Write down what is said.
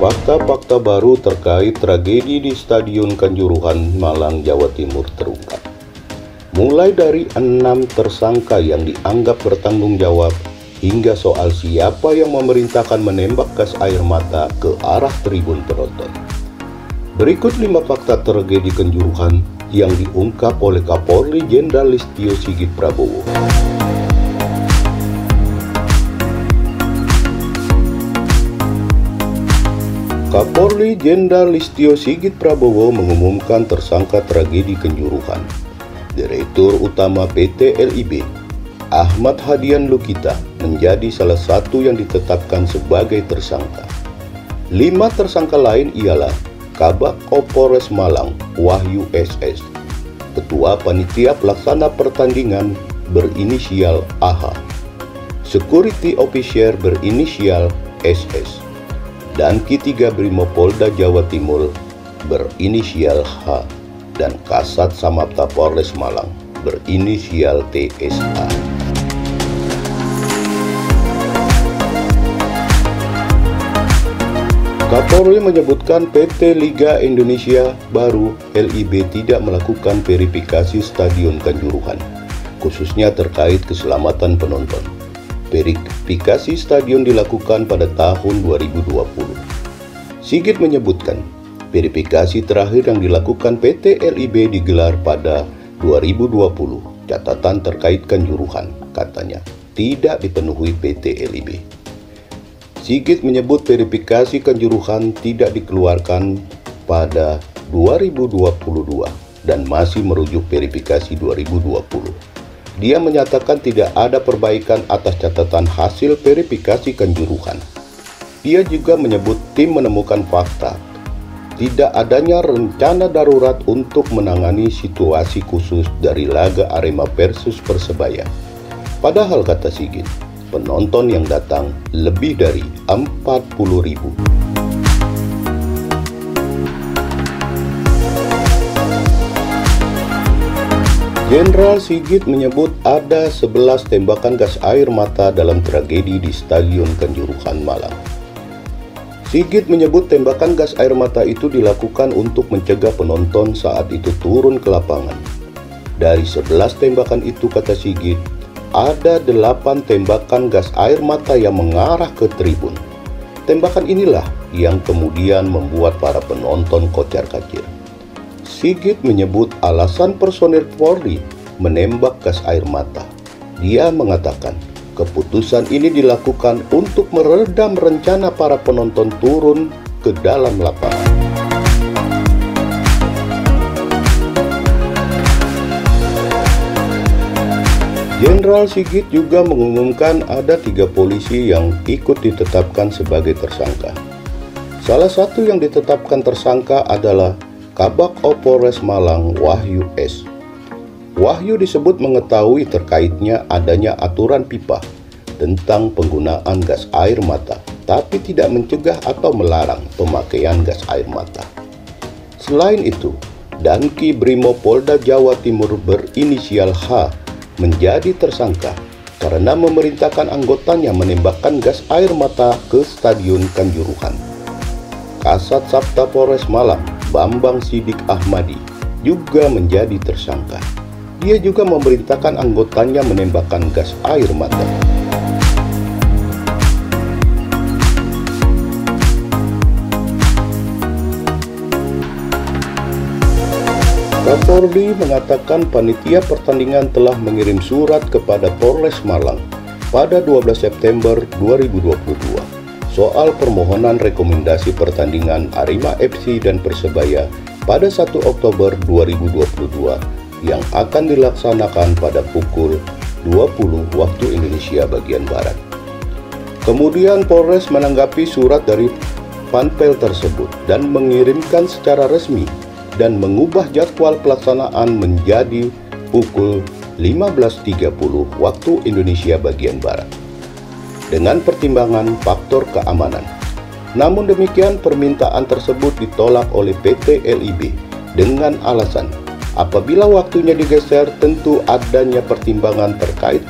Fakta-fakta baru terkait tragedi di Stadion Kanjuruhan, Malang, Jawa Timur terungkap. Mulai dari enam tersangka yang dianggap bertanggung jawab hingga soal siapa yang memerintahkan menembak gas air mata ke arah tribun penonton. Berikut lima fakta tragedi Kanjuruhan yang diungkap oleh Kapolri Jenderal Listio Sigit Prabowo. Kapolri Jenderal Listio Sigit Prabowo mengumumkan tersangka tragedi Kenjuruhan. Direktur Utama PT LIB, Ahmad Hadian Lukita, menjadi salah satu yang ditetapkan sebagai tersangka. Lima tersangka lain ialah Kabak Opores Malang, Wahyu SS, Ketua Panitia Pelaksana Pertandingan berinisial AH, Security Officer berinisial SS, dan K3 Brimopolda Jawa Timur berinisial H dan Kasat Samapta Polres Malang berinisial TSA. Kapolri menyebutkan PT Liga Indonesia Baru LIB tidak melakukan verifikasi Stadion Kanjuruhan, khususnya terkait keselamatan penonton. Verifikasi stadion dilakukan pada tahun 2020. Sigit menyebutkan, verifikasi terakhir yang dilakukan PT LIB digelar pada 2020. Catatan terkait kanjuruhan, katanya, tidak dipenuhi PT LIB. Sigit menyebut verifikasi kanjuruhan tidak dikeluarkan pada 2022 dan masih merujuk verifikasi 2020. Dia menyatakan tidak ada perbaikan atas catatan hasil verifikasi kanjuruhan. Dia juga menyebut tim menemukan fakta tidak adanya rencana darurat untuk menangani situasi khusus dari laga Arema versus Persebaya. Padahal kata Sigit, penonton yang datang lebih dari 40 ribu. Jenderal Sigit menyebut ada 11 tembakan gas air mata dalam tragedi di Stadion Kanjuruhan Malang. Sigit menyebut tembakan gas air mata itu dilakukan untuk mencegah penonton saat itu turun ke lapangan. Dari 11 tembakan itu kata Sigit, ada 8 tembakan gas air mata yang mengarah ke tribun. Tembakan inilah yang kemudian membuat para penonton kocar-kacir. Sigit menyebut alasan personel Polri menembak gas air mata. Dia mengatakan, keputusan ini dilakukan untuk meredam rencana para penonton turun ke dalam lapangan. Jenderal Sigit juga mengumumkan ada tiga polisi yang ikut ditetapkan sebagai tersangka. Salah satu yang ditetapkan tersangka adalah Kabak Opores Malang Wahyu S. Wahyu disebut mengetahui terkaitnya adanya aturan pipa tentang penggunaan gas air mata, tapi tidak mencegah atau melarang pemakaian gas air mata. Selain itu, Danki Brimo Polda Jawa Timur berinisial H menjadi tersangka karena memerintahkan anggotanya menembakkan gas air mata ke Stadion Kanjuruhan. Kasat Sabta Polres Malang Bambang Sidik Ahmadi juga menjadi tersangka. Dia juga memerintahkan anggotanya menembakkan gas air mata. Kapolri mengatakan panitia pertandingan telah mengirim surat kepada Polres Malang pada 12 September 2022 soal permohonan rekomendasi pertandingan Arema FC dan Persebaya pada 1 Oktober 2022 yang akan dilaksanakan pada pukul 20 waktu Indonesia bagian Barat. Kemudian Polres menanggapi surat dari Panpel tersebut dan mengirimkan secara resmi dan mengubah jadwal pelaksanaan menjadi pukul 15.30 waktu Indonesia bagian Barat dengan pertimbangan faktor keamanan. Namun demikian permintaan tersebut ditolak oleh PT LIB dengan alasan apabila waktunya digeser tentu adanya pertimbangan terkait